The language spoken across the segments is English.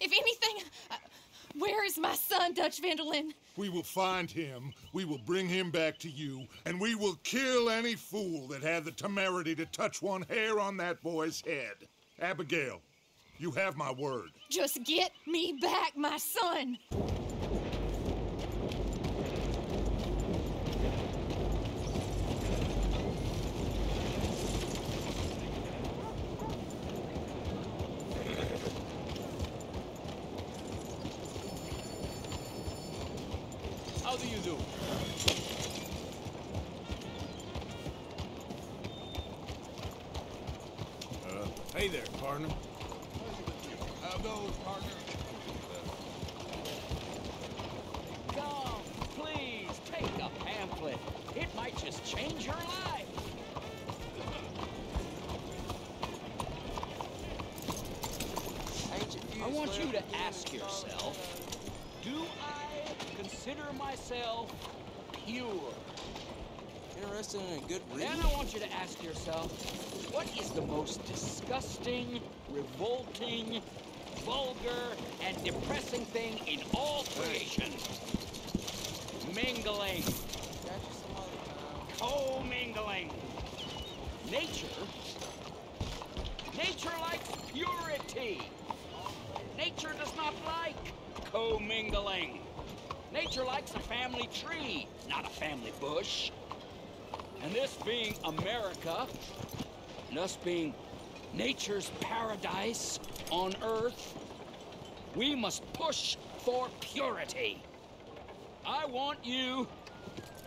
If anything, uh, where is my son, Dutch Van der Linde? We will find him, we will bring him back to you, and we will kill any fool that had the temerity to touch one hair on that boy's head. Abigail, you have my word. Just get me back, my son. Revolting, vulgar, and depressing thing in all creation? Mingling. Co-mingling. Nature. Nature likes purity. Nature does not like co-mingling. Nature likes a family tree, not a family bush. And this being America, and us being nature's paradise on Earth, we must push for purity. I want you,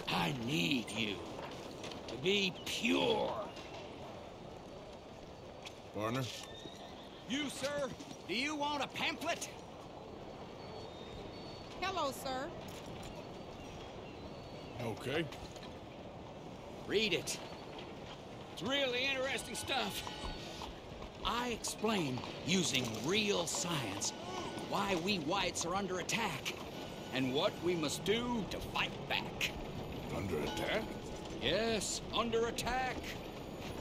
I need you, to be pure. Partner? You, sir, do you want a pamphlet? Hello, sir. Okay. Read it. It's really interesting stuff. I explain, using real science, why we whites are under attack and what we must do to fight back. Under attack? Yes, under attack.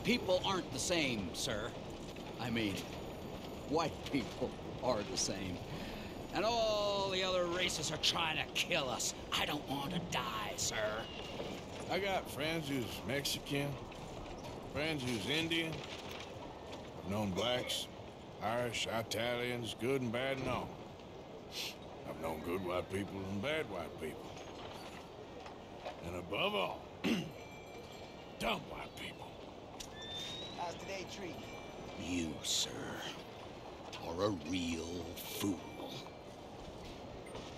People aren't the same, sir. I mean, white people are the same. And all the other races are trying to kill us. I don't want to die, sir. I got friends who's Mexican, friends who's Indian. I've known blacks, Irish, Italians, good and bad and all. I've known good white people and bad white people. And above all, dumb white people. How's today treat you? You, sir, are a real fool.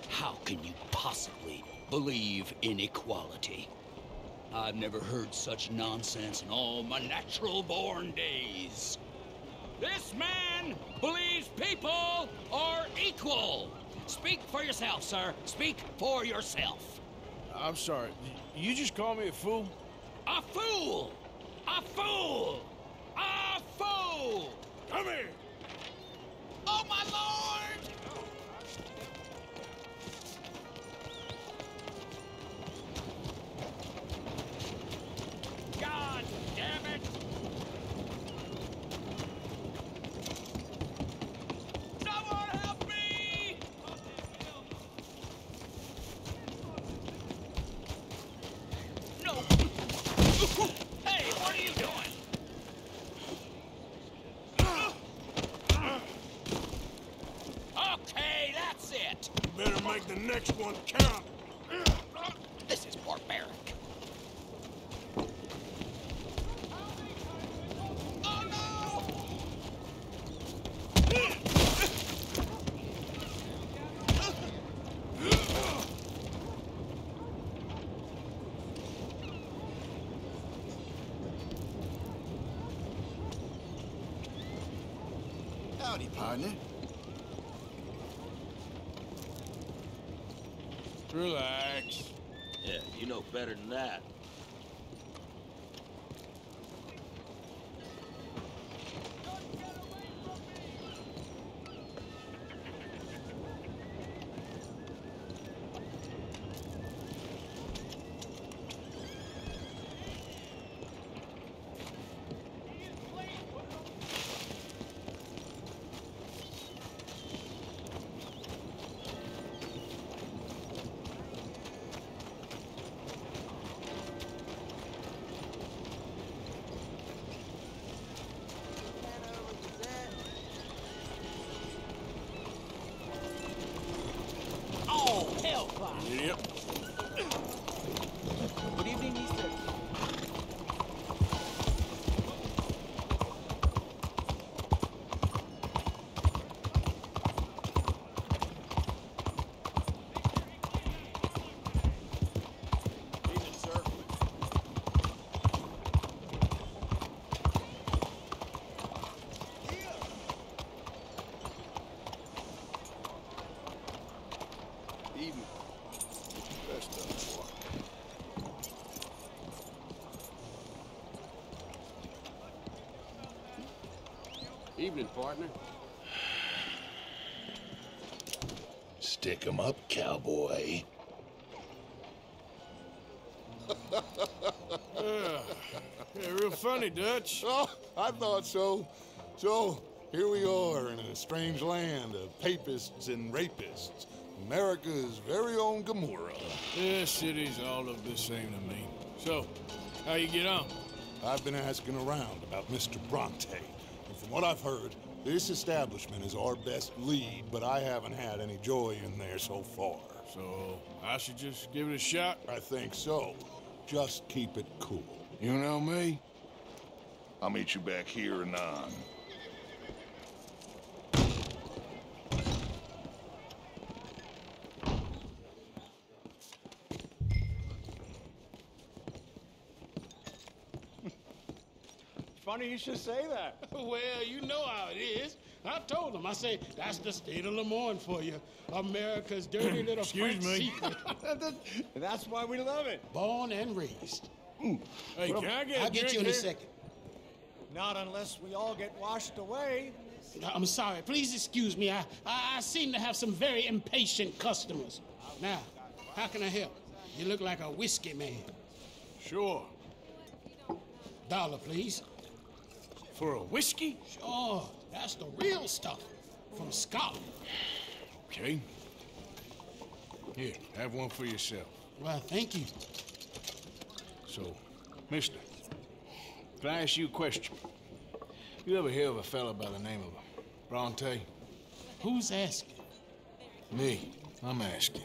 How can you possibly believe in equality? I've never heard such nonsense in all my natural born days. This man believes people are equal. Speak for yourself, sir. Speak for yourself. I'm sorry, you just call me a fool? A fool! A fool! A fool! Come here! Oh, my lord! God damn it! Someone help me! No! Hey, what are you doing? Okay, that's it. You better make the next one count. This is barbaric. Oh no! Howdy, partner. Relax. Yeah, you know better than that. Yep. Good evening, Easter. Evening, sir. Evening. Best of boy. Evening, partner. Stick 'em up, cowboy. Yeah, real funny, Dutch. Oh, I thought so. So, here we are in a strange land of papists and rapists. America's very own Gomorrah. Yeah, cities all look the same to me. So, how you get on? I've been asking around about Mr. Bronte, and from what I've heard, this establishment is our best lead, but I haven't had any joy in there so far. So, I should just give it a shot? I think so. Just keep it cool. You know me? I'll meet you back here anon. Funny you should say that. Well, you know how it is. I told him. I say that's the state of Lemoyne for you. America's dirty little Excuse French me. secret. That's why we love it. Born and raised. Hmm. Hey, can I get I'll get you in a second. Not unless we all get washed away. I'm sorry. Please excuse me. I, I, I seem to have some very impatient customers. Now, how can I help? You look like a whiskey man. Sure. Dollar, please. For a whiskey? Sure, that's the real stuff from Scotland. Okay. Here, have one for yourself. Well, thank you. So, mister, can I ask you a question? You ever hear of a fella by the name of Bronte? Who's asking? Me. I'm asking.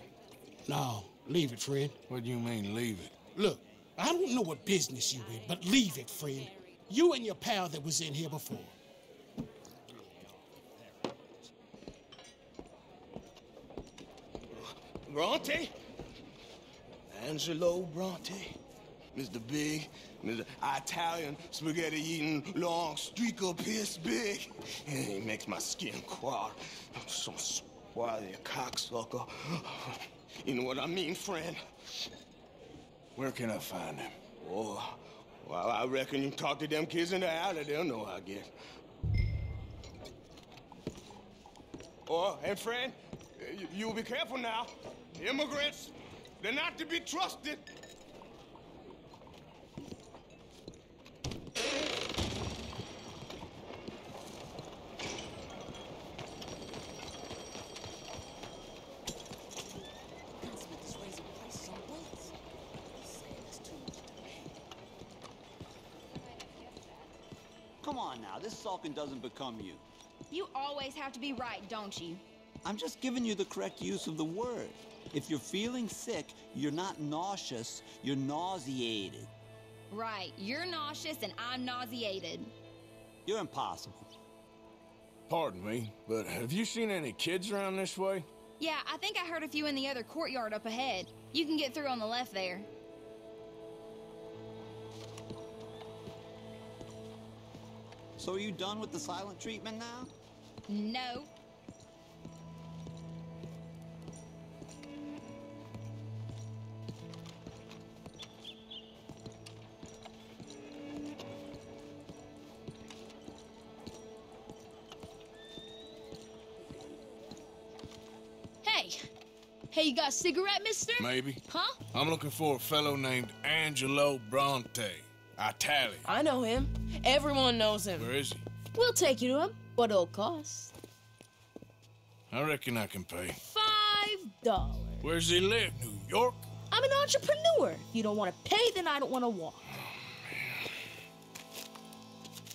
No, leave it, friend. What do you mean, leave it? Look, I don't know what business you in, but leave it, friend. You and your pal that was in here before. Bronte? Angelo Bronte? Mr. Big, Mr. Italian spaghetti eating long streaker piss big. He makes my skin crawl. I'm So swarthy a cocksucker. You know what I mean, friend? Where can I find him? Oh, well, I reckon you talk to them kids in the alley, they'll know, I guess. Oh, and friend, you, you be careful now. Immigrants, they're not to be trusted. Come on now, this sulking doesn't become you. You always have to be right, don't you? I'm just giving you the correct use of the word. If you're feeling sick, you're not nauseous, you're nauseated. Right. You're nauseous and I'm nauseated. You're impossible. Pardon me, but have you seen any kids around this way? Yeah, I think I heard a few in the other courtyard up ahead. You can get through on the left there. So are you done with the silent treatment now? No. Hey. Hey, you got a cigarette, mister? Maybe. Huh? I'm looking for a fellow named Angelo Bronte. Italian. I know him. Everyone knows him. Where is he? We'll take you to him, but it'll cost I reckon I can pay. five dollars. Where's he live? New York? I'm an entrepreneur. If you don't want to pay, then I don't want to walk.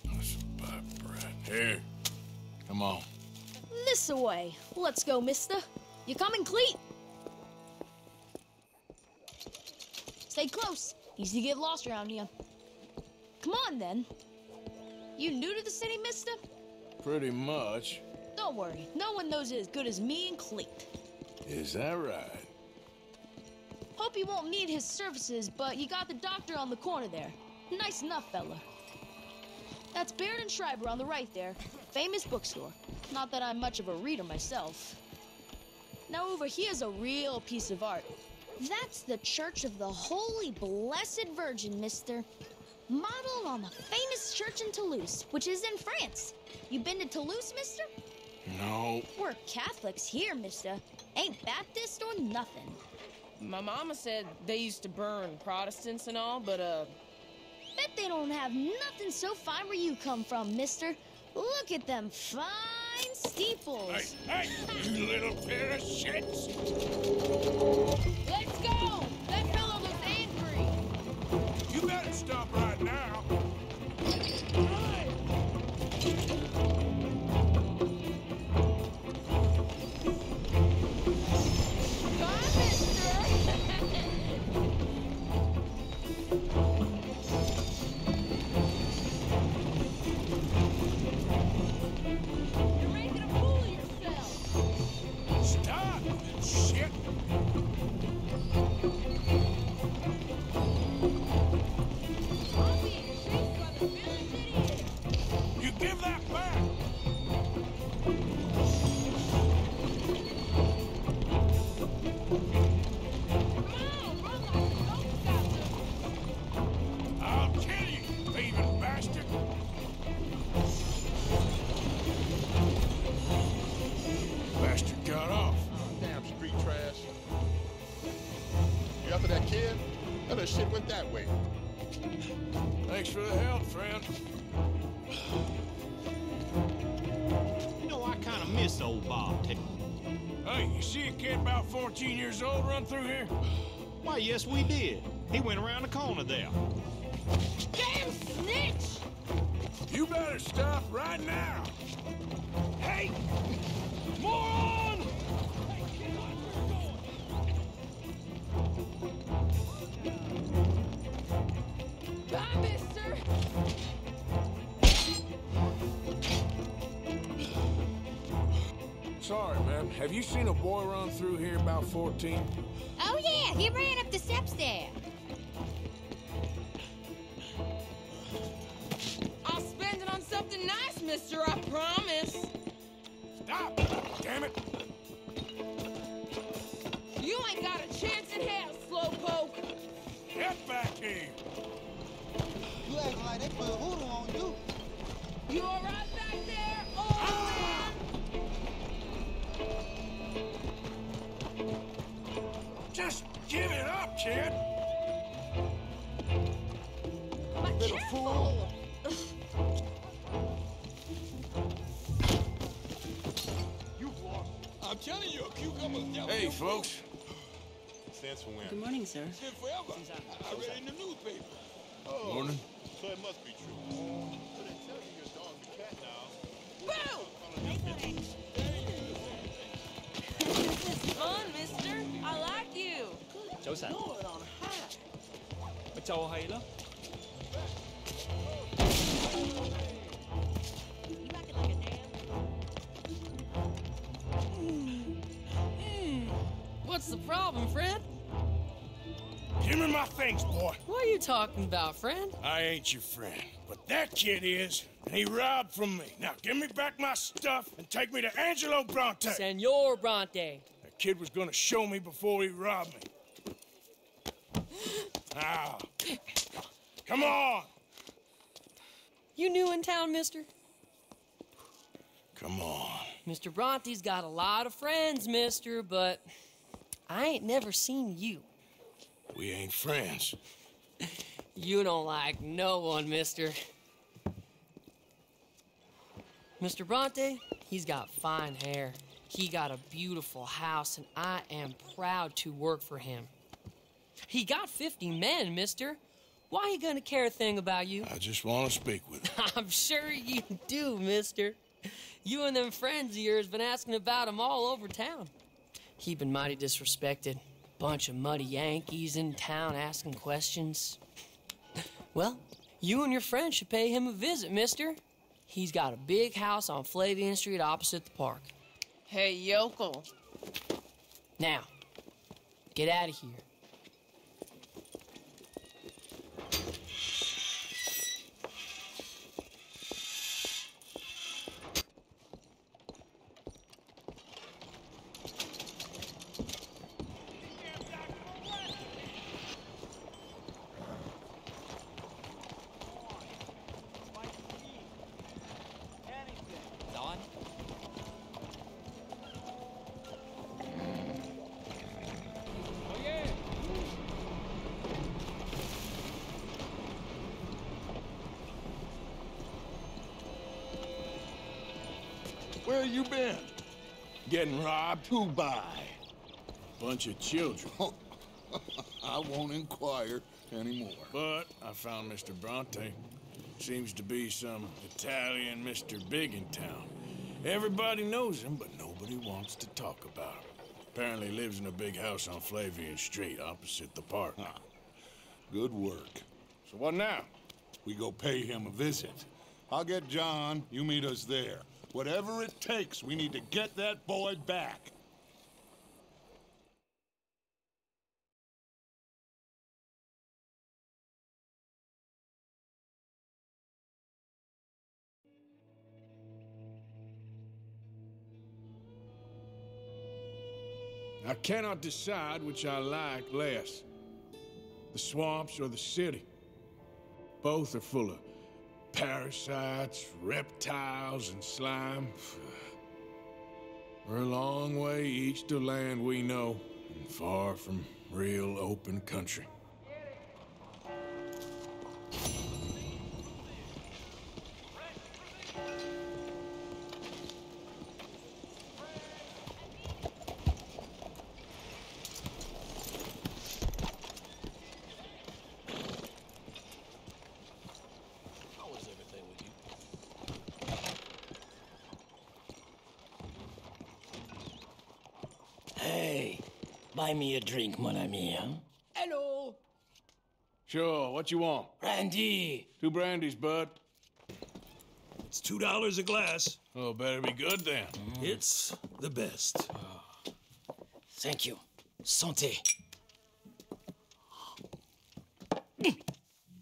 Oh, that's bad bread. Here. Come on. This away. Let's go, mister. You coming, Cleet? Stay close. Easy to get lost around here. Come on, then. You new to the city, mister? Pretty much. Don't worry. No one knows it as good as me and Cleet. Is that right? Hope you won't need his services, but you got the doctor on the corner there. Nice enough, fella. That's Baird and Schreiber on the right there. Famous bookstore. Not that I'm much of a reader myself. Now over here's a real piece of art. That's the Church of the Holy Blessed Virgin, mister. Modeled on the famous church in Toulouse, which is in France. You been to Toulouse, mister? No. We're Catholics here, mister. Ain't Baptist or nothing. My mama said they used to burn Protestants and all, but uh, Bet they don't have nothing so fine where you come from, mister. Look at them fine steeples. Hey, you little pair of shits! let's go. Better stop right now. You see a kid about 14 years old run through here? Why, yes, we did. He went around the corner there. Damn snitch! You better stop right now. Hey! Moron! Bye, mister. Sorry, ma'am. Have you seen a boy run through here about 14? Oh, yeah, he ran up the steps there. I'll spend it on something nice, mister, I promise. Stop! Damn it! You ain't got a chance in hell, slowpoke. Get back here! You acting like they put hoodoo on you. You all right Just give it up, kid! Little fool. I'm telling you, a cucumber's never Hey, folks. Stands for when? Good morning, sir. It's been forever. I read it in the newspaper. Oh, Morning. So it must be true. So they tell you your dog's a cat now. Boo! 早晨。咪就系咯。 What's the problem, friend? Give me my things, boy. What are you talking about, friend? I ain't your friend, but that kid is, and he robbed from me. Now give me back my stuff and take me to Angelo Bronte. Senor Bronte. That kid was gonna show me before he robbed me. Now, come on, You new in town, mister? come on. Mr. Bronte's got a lot of friends, mister, but I ain't never seen you. We ain't friends. You don't like no one, mister. Mr. Bronte, he's got fine hair. He got a beautiful house, and I am proud to work for him. He got 50 men, mister. Why he gonna care a thing about you? I just want to speak with him. I'm sure you do, mister. You and them friends of yours been asking about him all over town. He been mighty disrespected, Bunch of muddy Yankees in town asking questions. Well, you and your friend should pay him a visit, mister. He's got a big house on Flavian Street opposite the park. Hey, yokel. Now, get out of here. Don? Where you been? Getting robbed? Who by? Bunch of children. Oh, I won't inquire anymore. But I found Mr. Bronte. Seems to be some Italian Mr. Big in town. Everybody knows him, but nobody wants to talk about him. Apparently lives in a big house on Flavian Street opposite the park. Good work. So what now? We go pay him a visit. I'll get John, you meet us there. Whatever it takes, we need to get that boy back. I cannot decide which I like less. The swamps or the city. Both are full of parasites, reptiles, and slime. We're a long way east to land we know, and far from real open country. Buy me a drink, mon ami, huh? Hello. Sure, what you want? Brandy. Two brandies, bud. It's two dollars a glass. Oh, better be good then. It's the best. Thank you. Santé.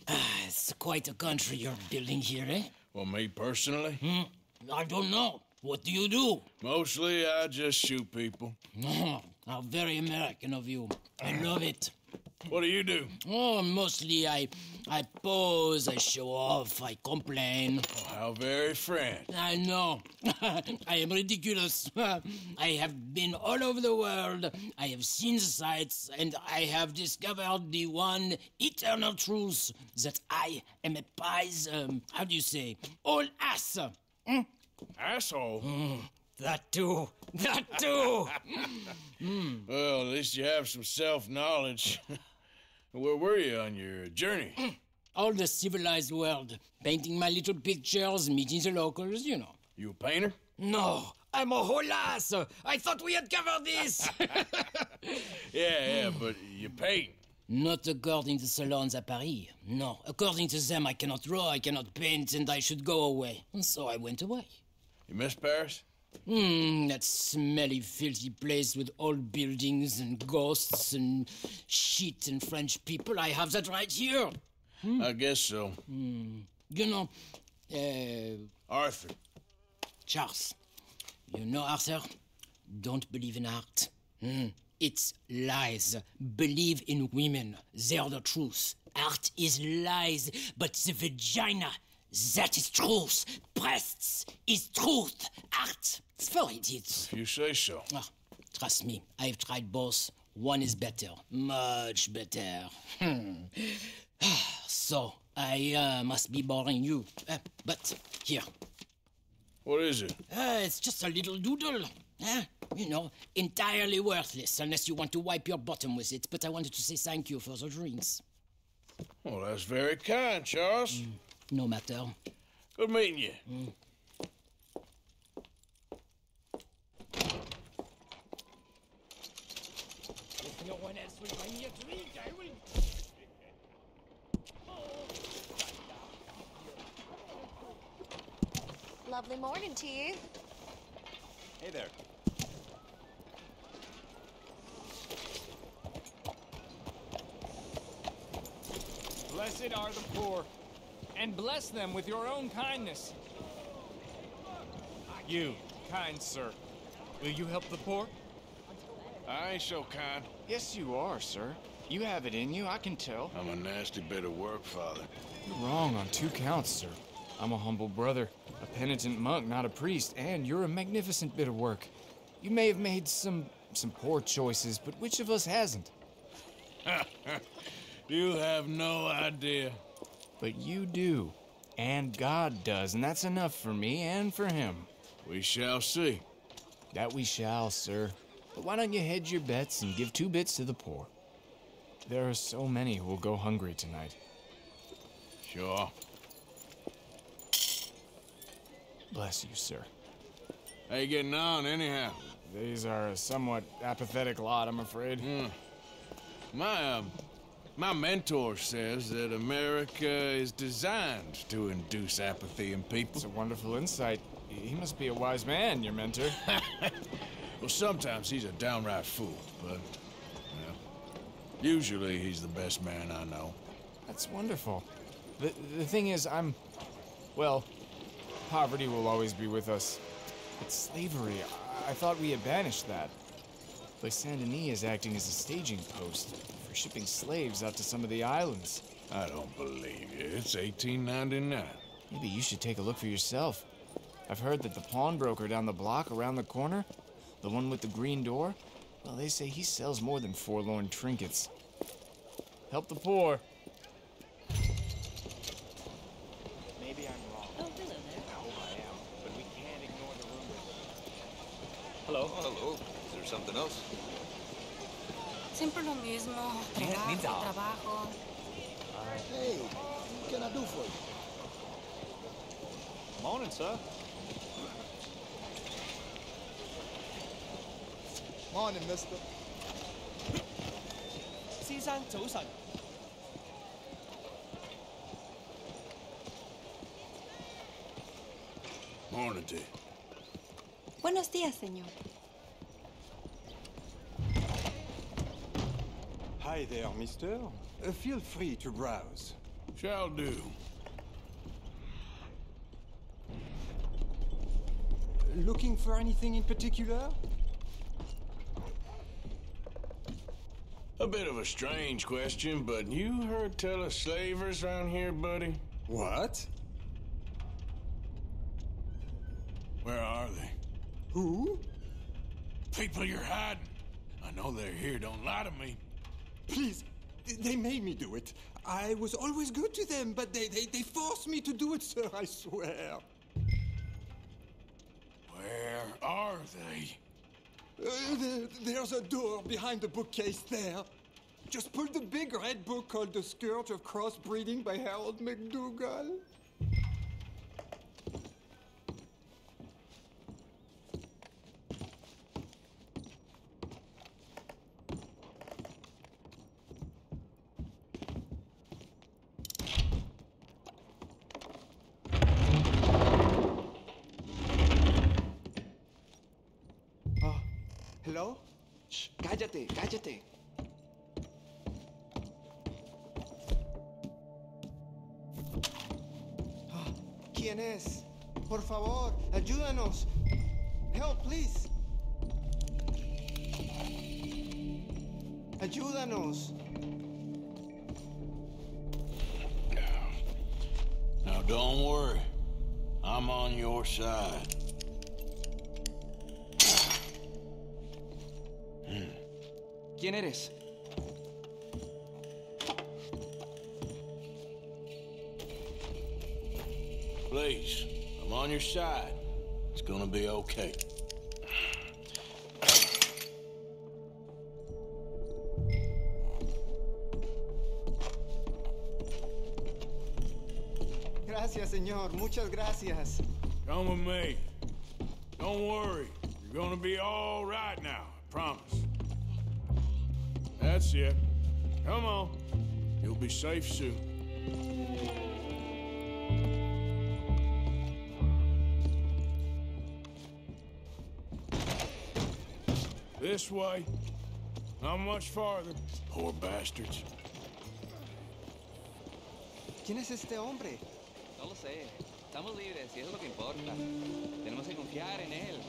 Ah, it's quite a country you're building here, eh? Well, me personally? Hmm? I don't know. What do you do? Mostly, I just shoot people. Oh, how very American of you. I love it. What do you do? Oh, mostly I I pose, I show off, I complain. how very French. I know. I am ridiculous. I have been all over the world. I have seen the sights, and I have discovered the one eternal truth that I am a pies. Um, how do you say? All ass. Hmm? Asshole? That too. That too. Well, at least you have some self knowledge. Where were you on your journey? All the civilized world. Painting my little pictures, meeting the locals, you know. You a painter? No, I'm a whole ass. I thought we had covered this. Yeah, yeah, but you paint. Not according to salons at Paris. No, according to them, I cannot draw, I cannot paint, and I should go away. And so I went away. You miss Paris? Hmm, that smelly, filthy place with old buildings and ghosts and shit and French people. I have that right here. I guess so. Hmm. You know, uh, Arthur. Charles. You know, Arthur? Don't believe in art. Hmm. It's lies. Believe in women. They're the truth. Art is lies, but the vagina, that is truth. Breasts is truth. Art, for idiots. If you say so. Ah, trust me, I've tried both. One is better. Much better. Hmm. so, I uh, must be boring you. Uh, but here. What is it? Uh, it's just a little doodle. Huh? You know, entirely worthless unless you want to wipe your bottom with it. But I wanted to say thank you for the drinks. Well, that's very kind, Charles. No matter. Good meeting you. If no one else Lovely morning to you. Hey there. Blessed are the poor, and bless them with your own kindness. You, kind sir, will you help the poor? I ain't so kind. Yes, you are, sir. You have it in you, I can tell. I'm a nasty bit of work, Father. You're wrong on two counts, sir. I'm a humble brother, a penitent monk, not a priest, and you're a magnificent bit of work. You may have made some some poor choices, but which of us hasn't? you have no idea. But you do. And God does, and that's enough for me and for him. We shall see. That we shall, sir. But why don't you hedge your bets and give two bits to the poor? There are so many who will go hungry tonight. Sure. Bless you, sir. How you getting on, anyhow? These are a somewhat apathetic lot, I'm afraid. Mm. My, um, my mentor says that America is designed to induce apathy in people. It's a wonderful insight. He must be a wise man, your mentor. well, sometimes he's a downright fool, but, well, usually he's the best man I know. That's wonderful. The, the thing is, I'm, well, poverty will always be with us. But slavery, I, I thought we had banished that. But Saint Denis is acting as a staging post for shipping slaves out to some of the islands. I don't believe you. It's 1899. Maybe you should take a look for yourself. I've heard that the pawnbroker down the block around the corner, the one with the green door, well, they say he sells more than forlorn trinkets. Help the poor. Maybe I'm wrong. Oh, hello there. I hope I am, but we can't ignore the rumors. Hello. Oh, hello. Is there something else? Siempre lo mismo. Trabajo, trabajo. Hey, what can I do for you? Morning, sir. Morning, mister. 先生早晨。 Morning to you. Buenos días, señor. Hi there, mister. Uh, feel free to browse. Shall do. Looking for anything in particular? A bit of a strange question, but you heard tell of slavers around here, buddy? What? Where are they? Who? People you're hiding. I know they're here, don't lie to me. Please, they made me do it. I was always good to them, but they, they, they forced me to do it, sir, I swear. Where are they? Uh, there, there's a door behind the bookcase there. Just pull the big red book called The Scourge of Crossbreeding by Harold McDougall. Ayúdanos. Now, don't worry. I'm on your side. ¿Quién eres? Please, I'm on your side. It's gonna be okay. Señor. Muchas gracias. Come with me. Don't worry. You're gonna be all right now, I promise. That's it. Come on. You'll be safe soon. This way. Not much farther. Poor bastards. ¿Quién es este hombre? Sé. Estamos libres y eso es lo que importa. Tenemos que confiar en él.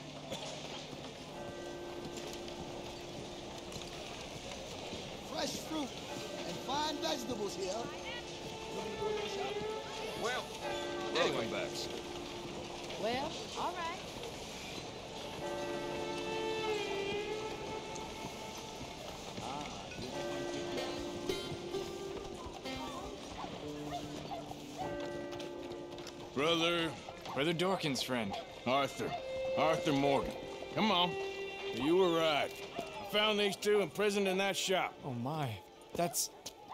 Fresh fruit and fine vegetables here. Well, Welcome back, sir. Well, all right. Brother. Brother Dorkins' friend. Arthur. Arthur Morgan. Come on. You were right. I found these two imprisoned in that shop. Oh my. That's.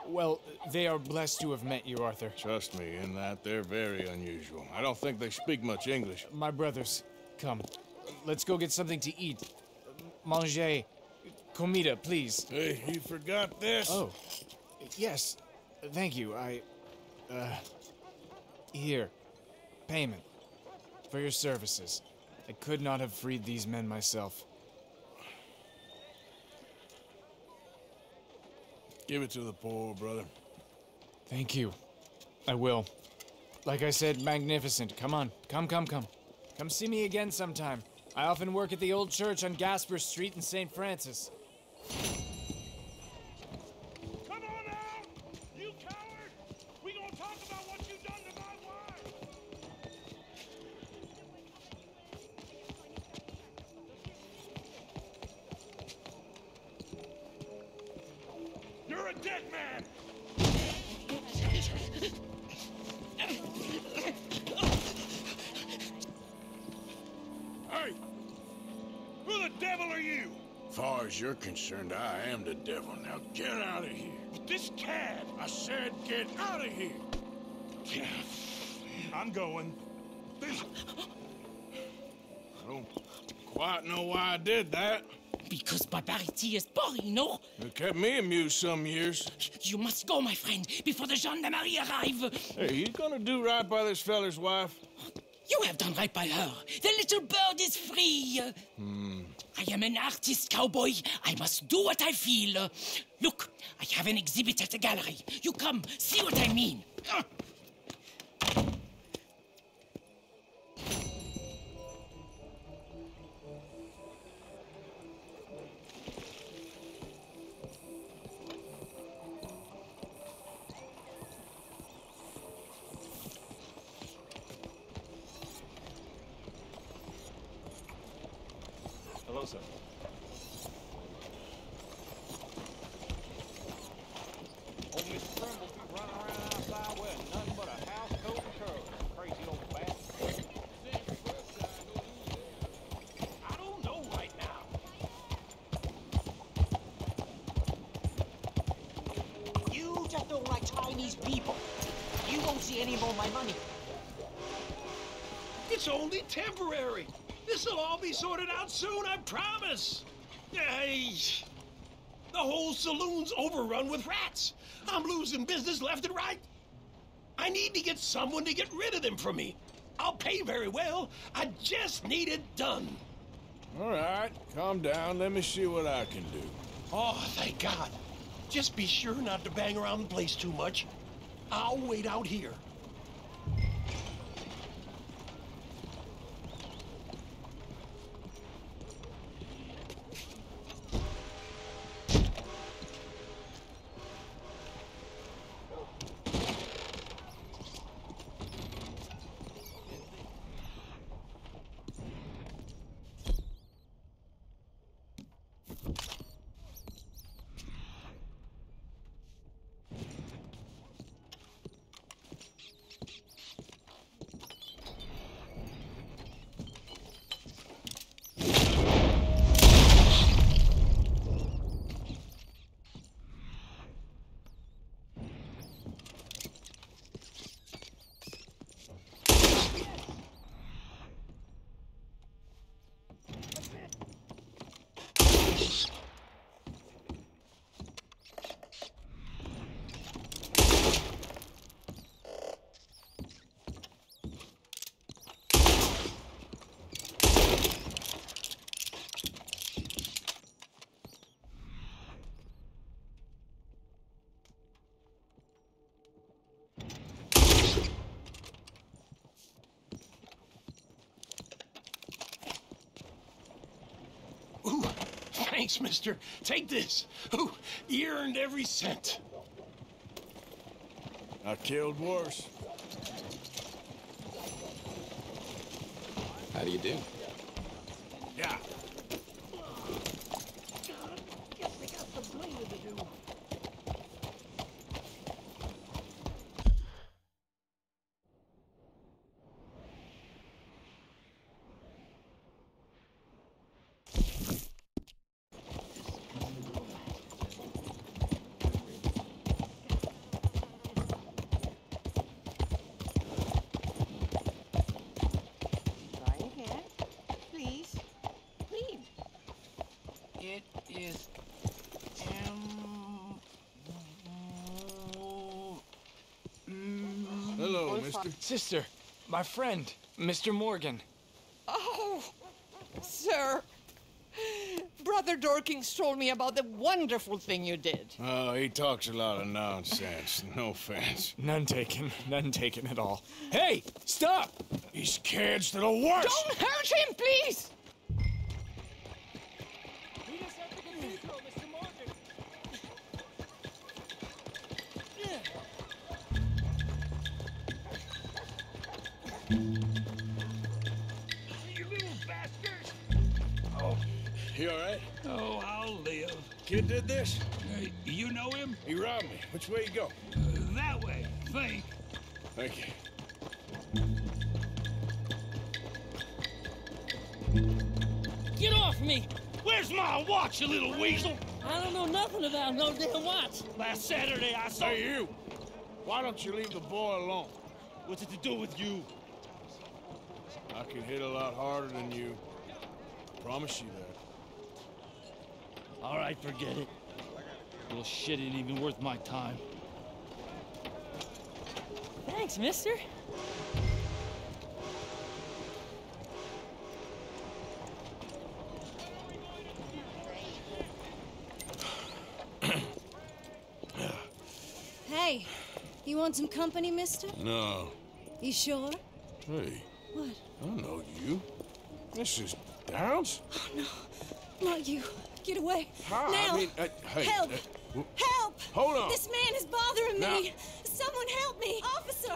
Well, they are blessed to have met you, Arthur. Trust me, in that they're very unusual. I don't think they speak much English. My brothers, come. Let's go get something to eat. Manger. Comida, please. Hey, you forgot this? Oh. Yes. Thank you. I. Uh. Here. Payment. For your services. I could not have freed these men myself. Give it to the poor, brother. Thank you. I will. Like I said, magnificent. Come on. Come, come, come. Come see me again sometime. I often work at the old church on Gasper Street in St. Francis. Concerned, I am the devil. Now get out of here. This cad! I said get out of here. I'm going. This. I don't quite know why I did that. Because barbarity is boring, no? It kept me amused some years. You must go, my friend, before the gendarmerie arrive. Hey, you gonna do right by this feller's wife? You have done right by her. The little bird is free. Hmm. I am an artist cowboy. I must do what I feel. Look, I have an exhibit at the gallery. You come, see what I mean. Sorted out soon, I promise. Hey, the whole saloon's overrun with rats. I'm losing business left and right. I need to get someone to get rid of them from me. I'll pay very well. I just need it done. All right, calm down. Let me see what I can do. Oh, thank God. Just be sure not to bang around the place too much. I'll wait out here. Thanks, mister. Take this. Ooh, you earned every cent. I killed worse. How do you do? Yeah. Try again. Please. Please. It is. Um, Hello, mister. Sister, my friend, Mr. Morgan. Oh, sir. Brother Dorkins told me about the wonderful thing you did. Oh, he talks a lot of nonsense. No offense. None taken, none taken at all. Hey, stop! These kids to the worst! Don't hurt him, please! Which way you go? Uh, that way, think. Thank you. Get off me! Where's my watch, you little weasel? I don't know nothing about no damn watch. Last Saturday I saw Hey, you! Why don't you leave the boy alone? What's it to do with you? I can hit a lot harder than you. I Promise you that. All right, forget it. Little shit ain't even worth my time. Thanks, mister. Hey, you want some company, mister? No. You sure? Hey, What? I know you. This is Downs? Oh, no. Not you. Get away. How? Now. I mean, uh, hey. Help! uh, w- Help! Hold on. This man is bothering Now- me. Someone help me. Officer,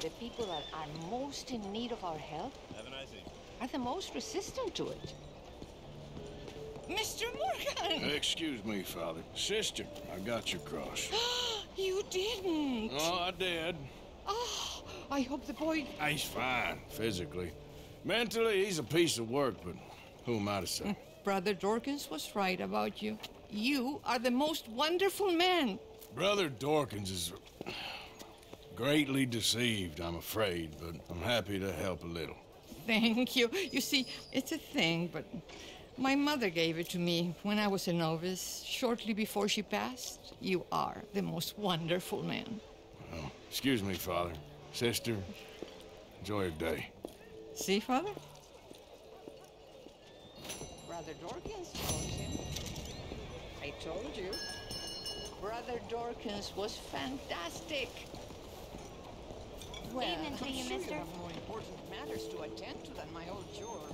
The people that are most in need of our help Have a nice are the most resistant to it. Mr. Morgan! Excuse me, Father. Sister, I got your cross. you didn't! Oh, I did. Oh, I hope the boy. Ah, he's fine, physically. Mentally, he's a piece of work, but who am I to say? Brother Dorkins was right about you. You are the most wonderful man. Brother Dorkins is greatly deceived, I'm afraid, but I'm happy to help a little. Thank you. You see, it's a thing, but my mother gave it to me when I was a novice, shortly before she passed. You are the most wonderful man. Well, excuse me, Father. Sister, enjoy your day. See, Father? Brother Dorkins told you. I told you. Brother Dorkins was fantastic. Well, Evening to I'm you, sure mister. you have more important matters to attend to than my old jewelry.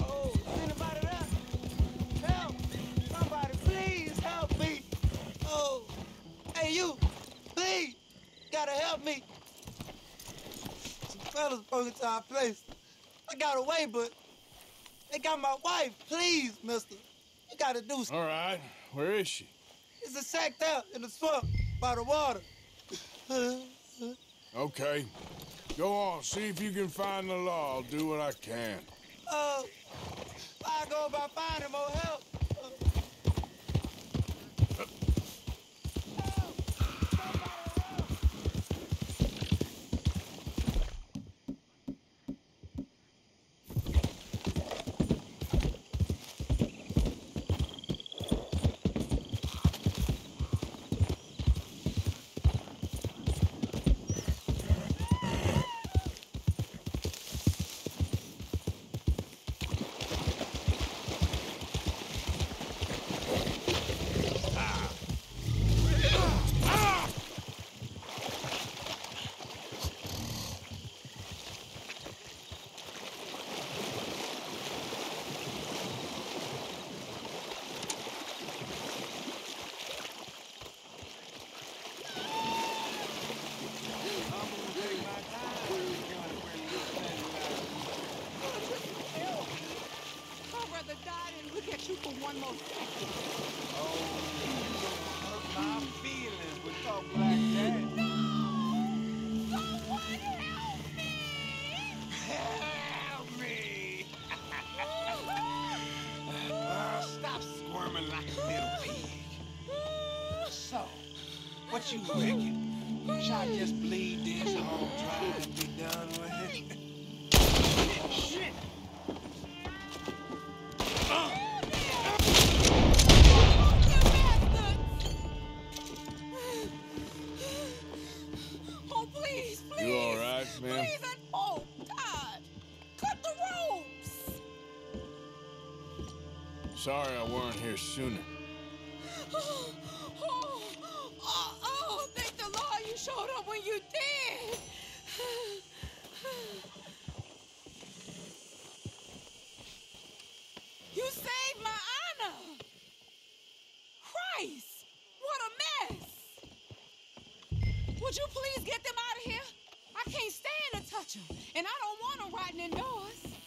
Oh, is anybody there? Help! Somebody, please help me! Oh, hey you! Please! Gotta help me! Some fellas broke into our place. I got away, but they got my wife. Please, mister. You gotta do something. All right, where is she? It's a sack there in the swamp by the water. Okay. Go on, see if you can find the law. I'll do what I can. Uh, oh, I go about finding more help. What you reckon? Should I just bleed this home dry and be done with it? Shit! Oh, please, please. You all right, ma'am? Please, and oh, God. Cut the ropes. Sorry I weren't here sooner. Oh, oh, oh, oh, thank the Lord you showed up when you did. You saved my honor. Christ, what a mess. Would you please get them out of here? I can't stand to touch them, and I don't want them rotting indoors.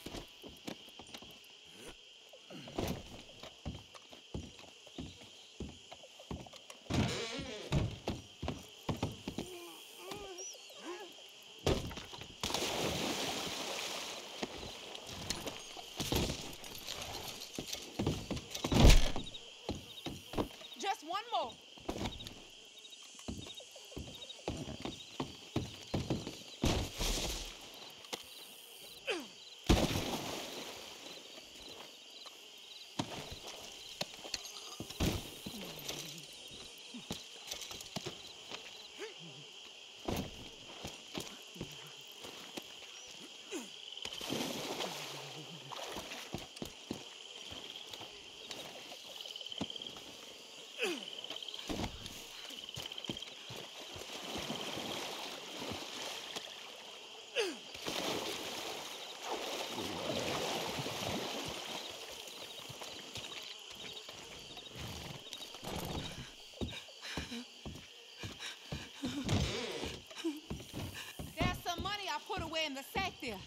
money I put away in the sack there.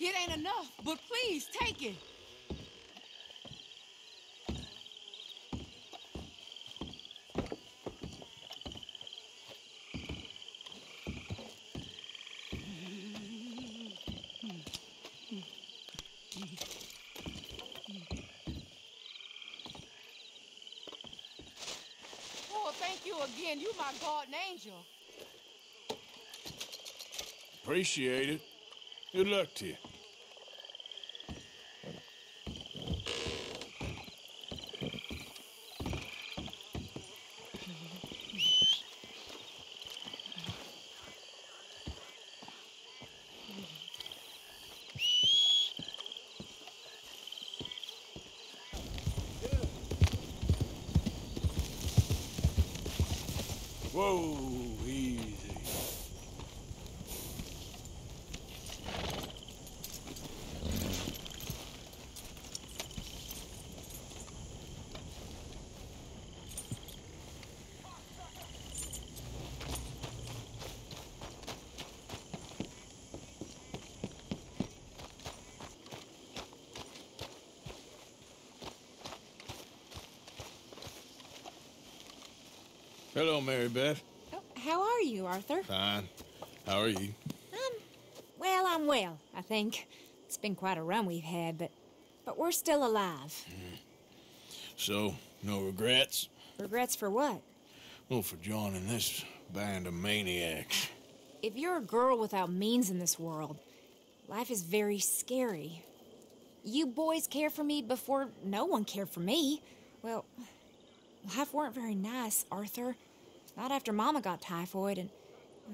It ain't enough, but please take it. Oh, thank you again. You my guardian angel. Appreciate it. Good luck to you. Whoa, easy. Hello, Mary Beth. Oh, how are you, Arthur? Fine. How are you? Well, I'm well, I think. It's been quite a run we've had, but but we're still alive. Mm-hmm. So, no regrets? Regrets for what? Well, for joining this band of maniacs. If you're a girl without means in this world, life is very scary. You boys cared for me before no one cared for me. Well, life weren't very nice, Arthur. Not after Mama got typhoid, and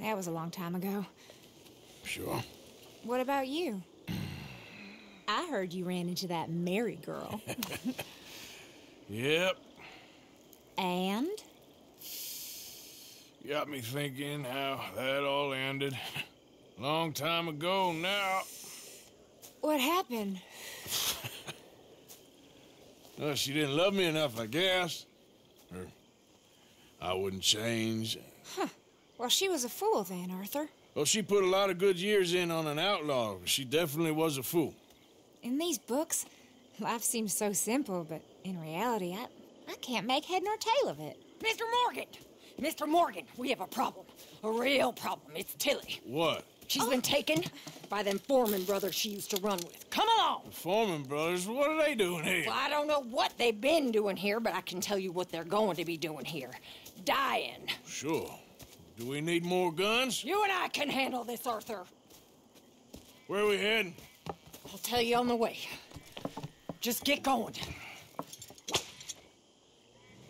that was a long time ago. Sure. What about you? I heard you ran into that Mary girl. Yep. and? Got me thinking how that all ended. Long time ago now. What happened? Well, she didn't love me enough, I guess. Or I wouldn't change. Huh. Well, she was a fool then, Arthur. Well, she put a lot of good years in on an outlaw. She definitely was a fool. In these books, life seems so simple, but in reality, I, I can't make head nor tail of it. Mr. Morgan! Mr. Morgan, we have a problem. A real problem. It's Tilly. What? She's been taken by them Foreman brothers she used to run with. Come along! The Foreman brothers, what are they doing here? Well, I don't know what they've been doing here, but I can tell you what they're going to be doing here. Dying. Sure. Do we need more guns? You and I can handle this, Arthur. Where are we heading? I'll tell you on the way. Just get going.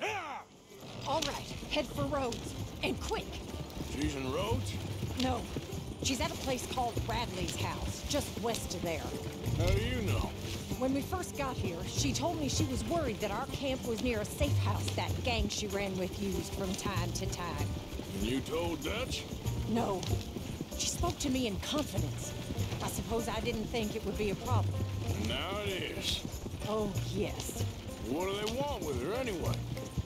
Yeah! All right, head for Rhodes. And quick. She's in Rhodes? No, she's at a place called Radley's house, just west of there. How do you know? When we first got here, she told me she was worried that our camp was near a safe house that gang she ran with used from time to time. And you told Dutch? No. She spoke to me in confidence. I suppose I didn't think it would be a problem. Now it is. Oh, yes. What do they want with her anyway?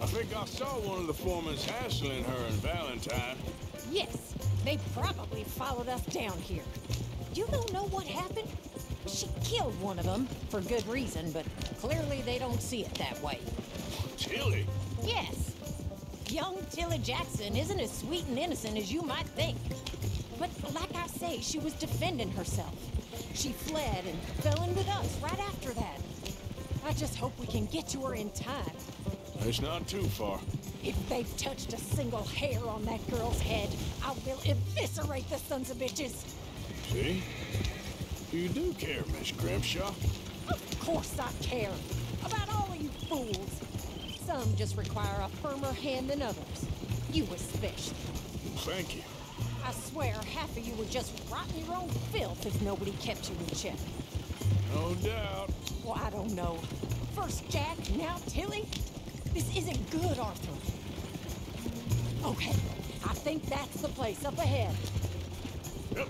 I think I saw one of the foremans hassling her and Valentine. Yes, they probably followed us down here. You don't know what happened? She killed one of them, for good reason, but clearly they don't see it that way. Tilly? Yes. Young Tilly Jackson isn't as sweet and innocent as you might think. But like I say, she was defending herself. She fled and fell in with us right after that. I just hope we can get to her in time. It's not too far. If they've touched a single hair on that girl's head, I will eviscerate the sons of bitches. See? You do care, Miss Grimshaw. Of course I care. About all of you fools. Some just require a firmer hand than others. You especially. Thank you. I swear half of you would just rot in your own filth if nobody kept you in check. No doubt. Well, I don't know. First Jack, now Tilly? This isn't good, Arthur. Okay, I think that's the place up ahead. Yep.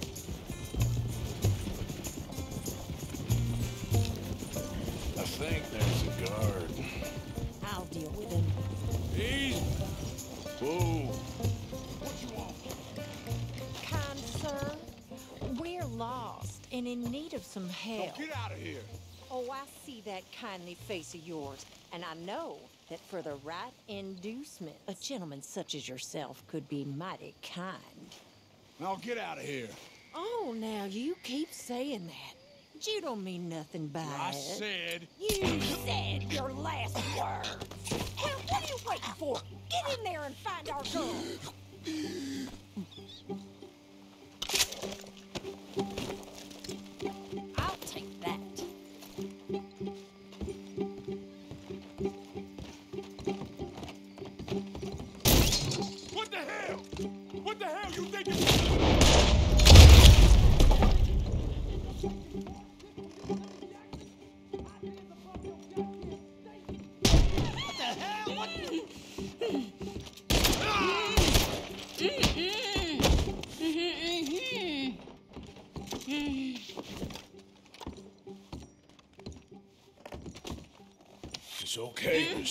Guard. I'll deal with him. Easy. Whoa. What you want? Kind sir, we're lost and in need of some help. Don't get out of here. Oh, I see that kindly face of yours, and I know that for the right inducement, a gentleman such as yourself could be mighty kind. Now get out of here. Oh, now you keep saying that. But you don't mean nothing by I it. said. You said your last words. Hell, what do you waiting for? Get in there and find our girl.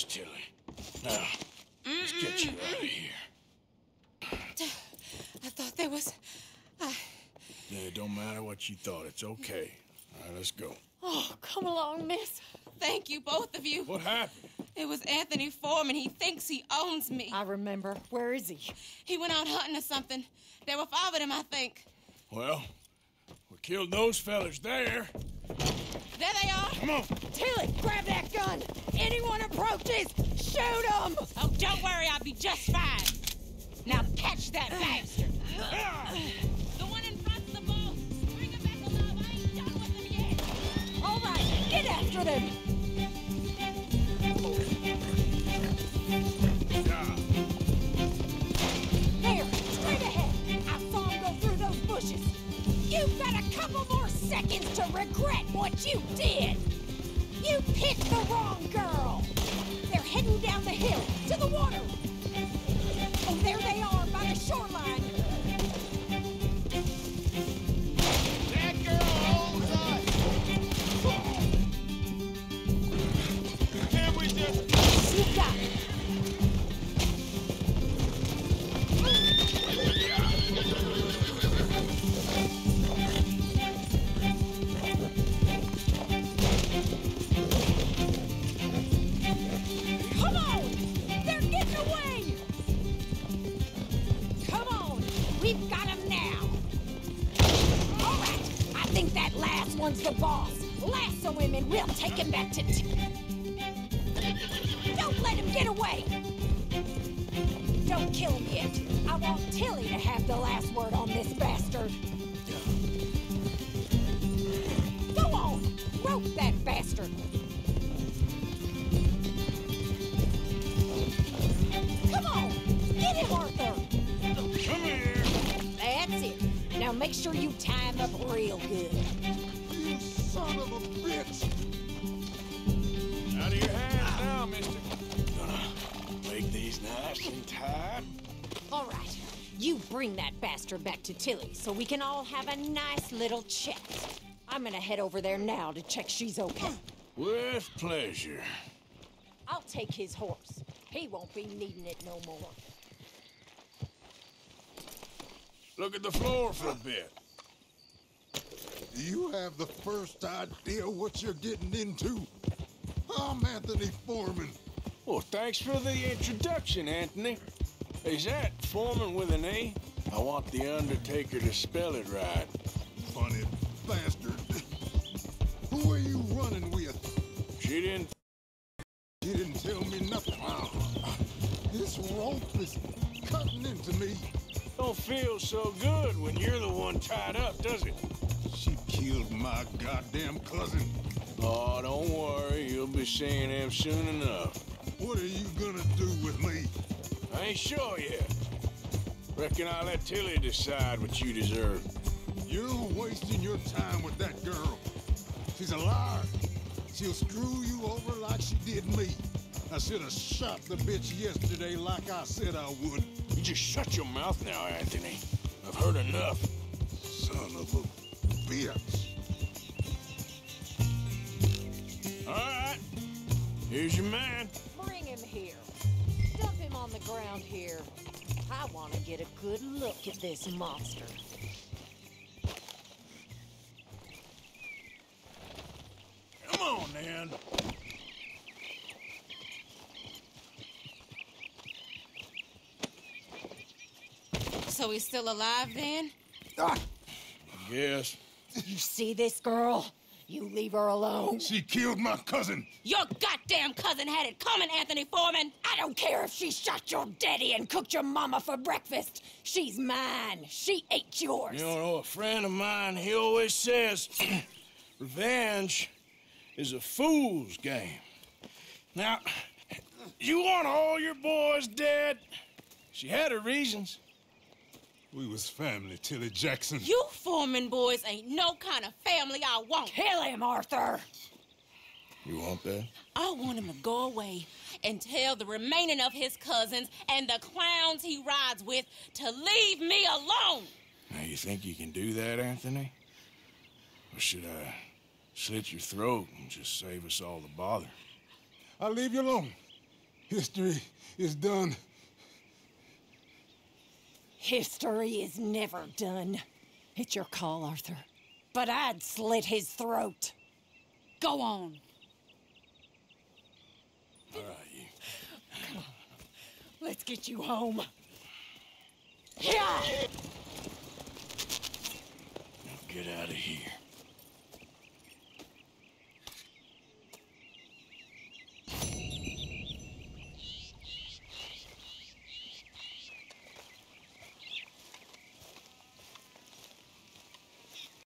Okay, Miss Tilly. Now, let's get you out of here. I thought there was. Uh, yeah, it don't matter what you thought. It's okay. All right, let's go. Oh, come along, miss. Thank you, both of you. What happened? It was Anthony Foreman. He thinks he owns me. I remember. Where is he? He went out hunting or something. There were five of them, I think. Well, we killed those fellas there. There they are. Come on. Tilly, grab that gun. Anyone approaches, shoot them. Oh, don't worry. I'll be just fine. Now catch that bastard. the one in front's the boss. Bring him back alive. I ain't done with him yet. All right, get after them. There, straight ahead. I saw him go through those bushes. You've got a couple more seconds to regret what you did. To Tilly so we can all have a nice little chat. I'm gonna head over there now to check she's okay. With pleasure. I'll take his horse. He won't be needing it no more. Look at the floor for a bit. Do you have the first idea what you're getting into? I'm Anthony Foreman. Well, thanks for the introduction, Anthony. Is that Foreman with an A? I want the Undertaker to spell it right. Funny bastard. Who are you running with? She didn't. You didn't tell me nothing. Ah, this rope is cutting into me. Don't feel so good when you're the one tied up, does it? She killed my goddamn cousin. Oh, don't worry. You'll be seeing him soon enough. What are you gonna do with me? I ain't sure yet. Reckon I'll let Tilly decide what you deserve. You're wasting your time with that girl. She's a liar. She'll screw you over like she did me. I should have shot the bitch yesterday like I said I would. You just shut your mouth now, Anthony. I've heard enough. Son of a bitch. All right. Here's your man. Bring him here. Dump him on the ground here. I want to get a good look at this monster. Come on, then. So he's still alive then? Ah. I guess. You see this girl? You leave her alone. She killed my cousin. Your goddamn cousin had it coming, Anthony Foreman. I don't care if she shot your daddy and cooked your mama for breakfast. She's mine. She ate yours. You know, a friend of mine, he always says, revenge is a fool's game. Now, you want all your boys dead? She had her reasons. We was family, Tilly Jackson. You Foreman boys ain't no kind of family I want. Kill him, Arthur. You want that? I want him to go away and tell the remaining of his cousins and the clowns he rides with to leave me alone. Now, you think you can do that, Anthony? Or should I slit your throat and just save us all the bother? I'll leave you alone. History is done. History is never done. It's your call, Arthur. But I'd slit his throat. Go on. All right, you. Let's get you home. Yeah! Now get out of here.